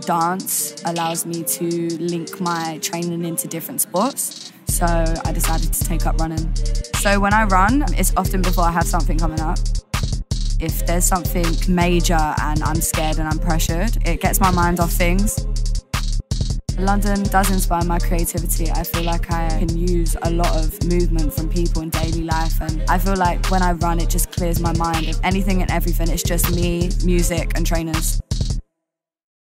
dance allows me to link my training into different sports. So I decided to take up running. So when I run, it's often before I have something coming up. If there's something major and I'm scared and I'm pressured, it gets my mind off things. London does inspire my creativity. I feel like I can use a lot of movement from people in daily life, and I feel like when I run, it just clears my mind of anything and everything. It's just me, music, and trainers.